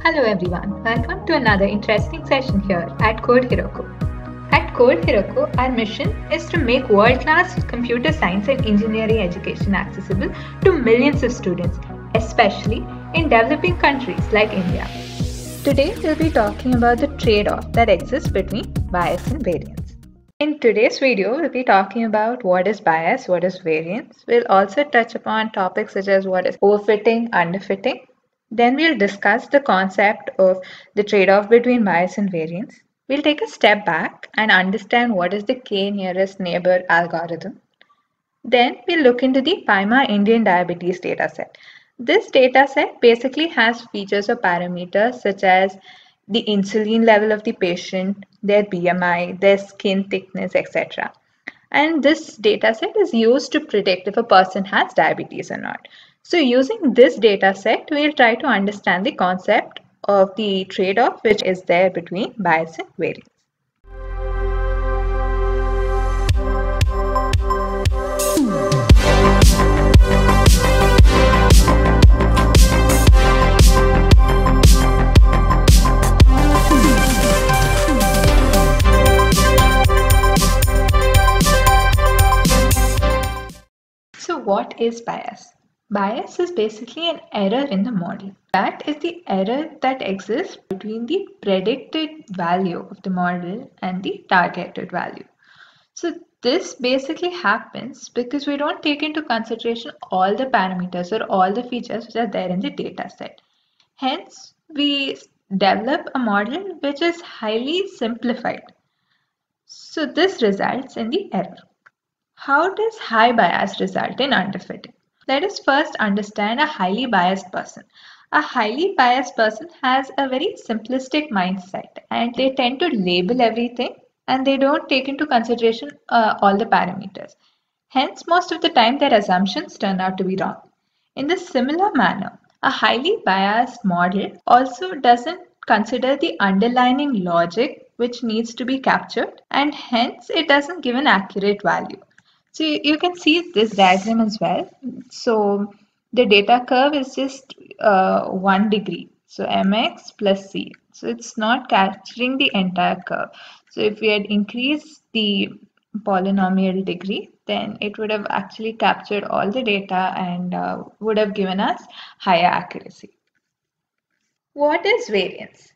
Hello everyone, welcome to another interesting session here at Code Heroku. At Code Heroku, our mission is to make world-class computer science and engineering education accessible to millions of students, especially in developing countries like India. Today we'll be talking about the trade-off that exists between bias and variance. In today's video, we'll be talking about what is bias, what is variance. We'll also touch upon topics such as what is overfitting, underfitting, then we'll discuss the concept of the trade-off between bias and variance. We'll take a step back and understand what is the k nearest neighbor algorithm. Then we'll look into the PIMA Indian diabetes dataset. This dataset basically has features or parameters such as the insulin level of the patient, their BMI, their skin thickness, etc. And this dataset is used to predict if a person has diabetes or not. So using this data set, we'll try to understand the concept of the trade-off which is there between bias and variance. So what is bias? Bias is basically an error in the model. That is the error that exists between the predicted value of the model and the targeted value. So this basically happens because we don't take into consideration all the parameters or all the features which are there in the data set. Hence, we develop a model which is highly simplified. So this results in the error. How does high bias result in underfitting? Let us first understand a highly biased person. A highly biased person has a very simplistic mindset and they tend to label everything and they don't take into consideration uh, all the parameters. Hence, most of the time their assumptions turn out to be wrong. In the similar manner, a highly biased model also doesn't consider the underlying logic which needs to be captured and hence it doesn't give an accurate value. So you can see this diagram as well. So the data curve is just uh, one degree. So mx plus c. So it's not capturing the entire curve. So if we had increased the polynomial degree, then it would have actually captured all the data and uh, would have given us higher accuracy. What is variance?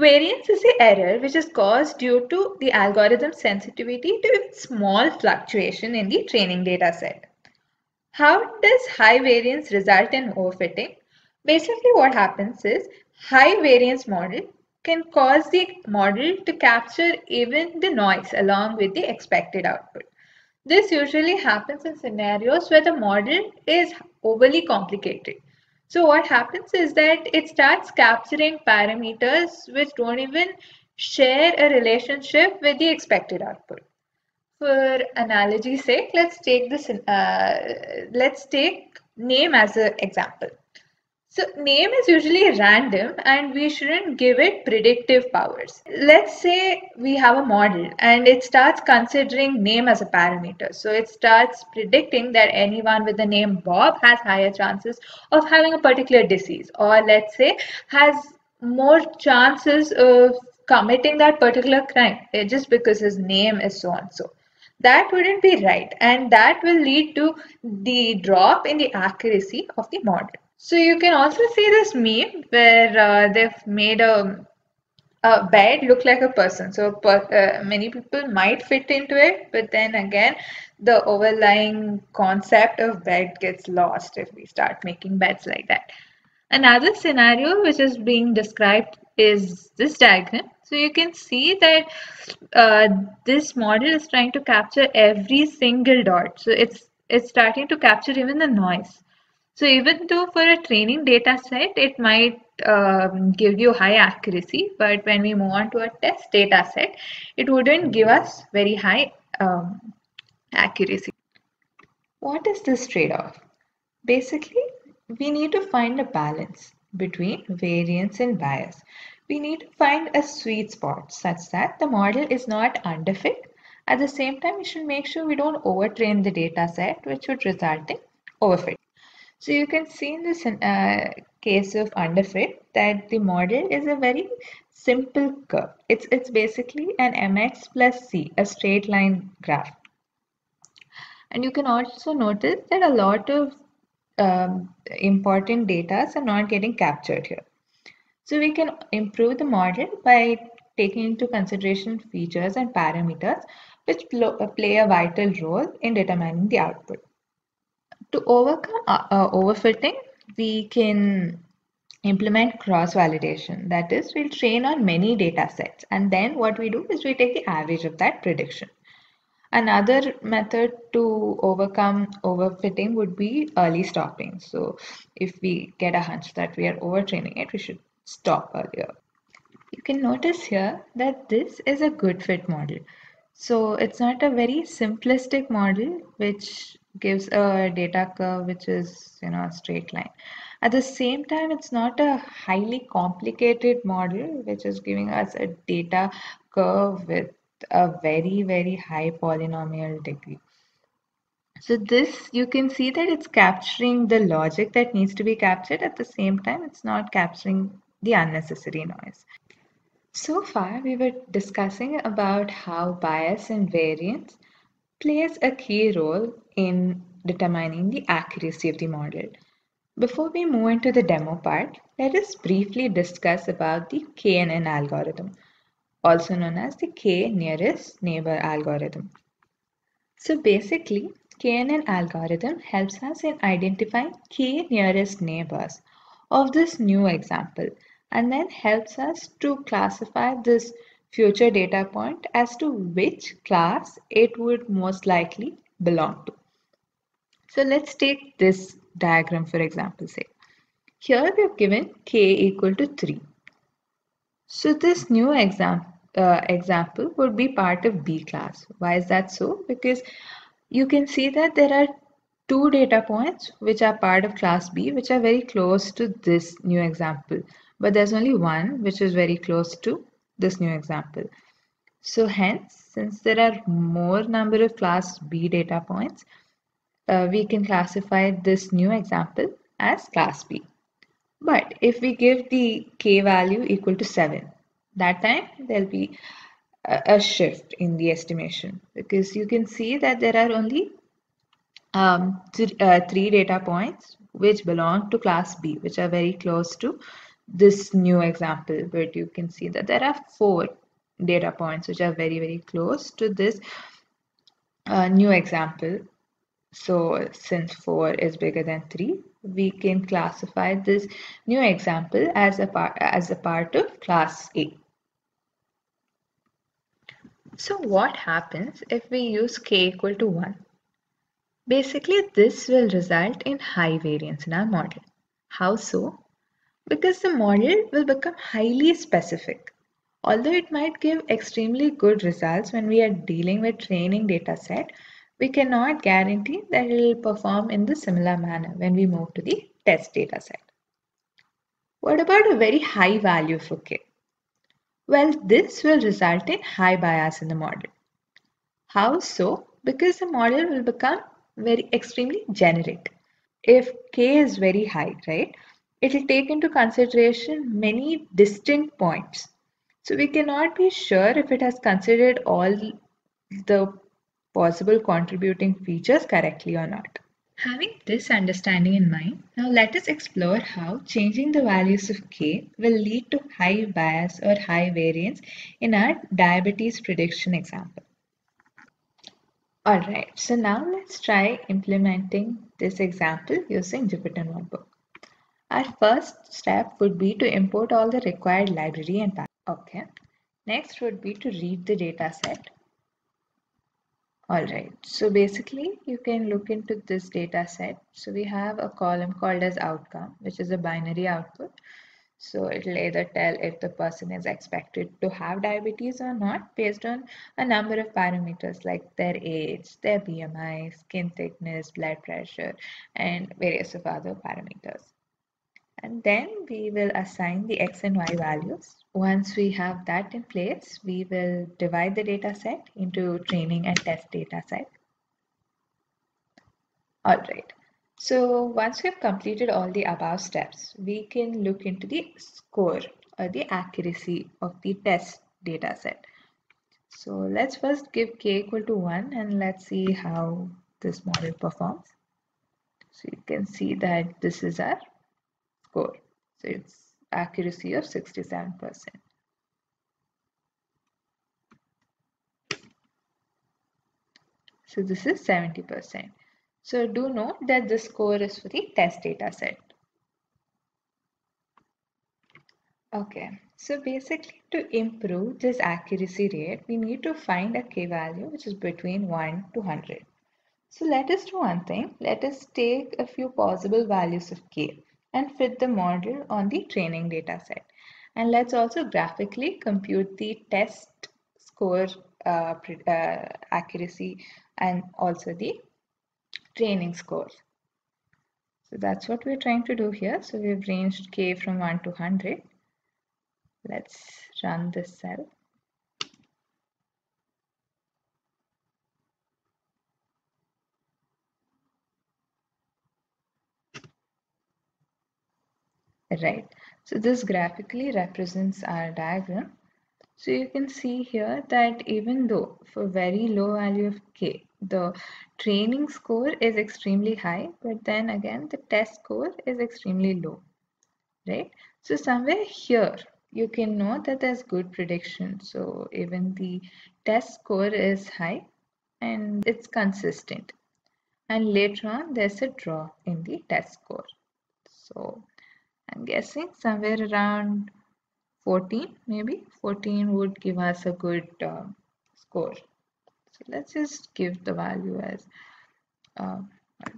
Variance is the error which is caused due to the algorithm sensitivity to small fluctuation in the training data set. How does high variance result in overfitting? Basically what happens is high variance model can cause the model to capture even the noise along with the expected output. This usually happens in scenarios where the model is overly complicated. So what happens is that it starts capturing parameters which don't even share a relationship with the expected output. For analogy's sake, let's take this. Uh, let's take name as an example. So name is usually random and we shouldn't give it predictive powers. Let's say we have a model and it starts considering name as a parameter. So it starts predicting that anyone with the name Bob has higher chances of having a particular disease or let's say has more chances of committing that particular crime eh, just because his name is so and so that wouldn't be right and that will lead to the drop in the accuracy of the model so you can also see this meme where uh, they've made a, a bed look like a person. So uh, many people might fit into it, but then again, the overlying concept of bed gets lost if we start making beds like that. Another scenario which is being described is this diagram. So you can see that uh, this model is trying to capture every single dot. So it's it's starting to capture even the noise. So even though for a training data set, it might um, give you high accuracy, but when we move on to a test data set, it wouldn't give us very high um, accuracy. What is this trade-off? Basically, we need to find a balance between variance and bias. We need to find a sweet spot such that the model is not underfit. At the same time, we should make sure we don't overtrain the data set, which would result in overfit. So you can see in this uh, case of underfit that the model is a very simple curve. It's, it's basically an mx plus c, a straight line graph. And you can also notice that a lot of um, important data are not getting captured here. So we can improve the model by taking into consideration features and parameters which play a vital role in determining the output. To overcome uh, uh, overfitting, we can implement cross validation. That is, we'll train on many data sets and then what we do is we take the average of that prediction. Another method to overcome overfitting would be early stopping. So if we get a hunch that we are overtraining it, we should stop earlier. You can notice here that this is a good fit model. So it's not a very simplistic model which gives a data curve which is you know a straight line. At the same time, it's not a highly complicated model which is giving us a data curve with a very, very high polynomial degree. So this, you can see that it's capturing the logic that needs to be captured. At the same time, it's not capturing the unnecessary noise. So far, we were discussing about how bias and variance plays a key role in determining the accuracy of the model. Before we move into the demo part, let us briefly discuss about the KNN algorithm also known as the k nearest neighbor algorithm. So basically, KNN algorithm helps us in identifying k nearest neighbors of this new example and then helps us to classify this future data point as to which class it would most likely belong to. So let's take this diagram for example say. Here we have given k equal to 3 so this new exam, uh, example would be part of B class. Why is that so? Because you can see that there are two data points which are part of class B which are very close to this new example. But there's only one which is very close to this new example. So hence, since there are more number of class B data points, uh, we can classify this new example as class B. But if we give the k value equal to 7, that time there'll be a, a shift in the estimation because you can see that there are only um, th uh, three data points which belong to class B, which are very close to this new example. But you can see that there are four data points which are very, very close to this uh, new example. So since 4 is bigger than 3, we can classify this new example as a part as a part of class A. So what happens if we use k equal to 1? Basically this will result in high variance in our model. How so? Because the model will become highly specific. Although it might give extremely good results when we are dealing with training data set, we cannot guarantee that it will perform in the similar manner when we move to the test data set. What about a very high value for k? Well, this will result in high bias in the model. How so? Because the model will become very extremely generic. If k is very high, right, it will take into consideration many distinct points. So we cannot be sure if it has considered all the possible contributing features correctly or not. Having this understanding in mind, now let us explore how changing the values of k will lead to high bias or high variance in our diabetes prediction example. Alright, so now let's try implementing this example using Jupyter Notebook. Our first step would be to import all the required library and package. Okay. Next would be to read the data set all right, so basically you can look into this data set. So we have a column called as outcome, which is a binary output. So it'll either tell if the person is expected to have diabetes or not based on a number of parameters like their age, their BMI, skin thickness, blood pressure, and various of other parameters and then we will assign the x and y values. Once we have that in place, we will divide the data set into training and test data set. All right. So once we've completed all the above steps, we can look into the score or the accuracy of the test data set. So let's first give k equal to 1 and let's see how this model performs. So you can see that this is our score. So it's accuracy of 67%. So this is 70%. So do note that the score is for the test data set. Okay, so basically to improve this accuracy rate, we need to find a k value which is between 1 to 100. So let us do one thing. Let us take a few possible values of k and fit the model on the training data set. And let's also graphically compute the test score uh, uh, accuracy and also the training score. So that's what we're trying to do here. So we've ranged k from 1 to 100. Let's run this cell. Right, so this graphically represents our diagram. So you can see here that even though for very low value of k, the training score is extremely high, but then again the test score is extremely low, right? So somewhere here you can know that there's good prediction. So even the test score is high and it's consistent. And later on there's a drop in the test score. So I'm guessing somewhere around 14 maybe. 14 would give us a good uh, score. So let's just give the value as uh,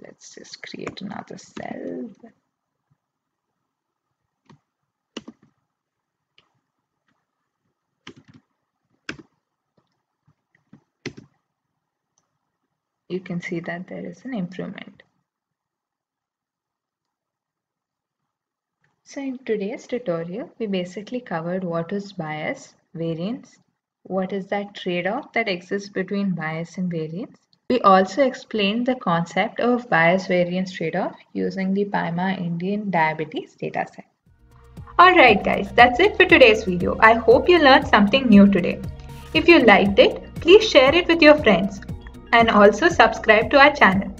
let's just create another cell. You can see that there is an improvement So in today's tutorial, we basically covered what is bias, variance, what is that trade-off that exists between bias and variance. We also explained the concept of bias-variance trade-off using the PIMA Indian Diabetes dataset. Alright guys, that's it for today's video. I hope you learned something new today. If you liked it, please share it with your friends and also subscribe to our channel.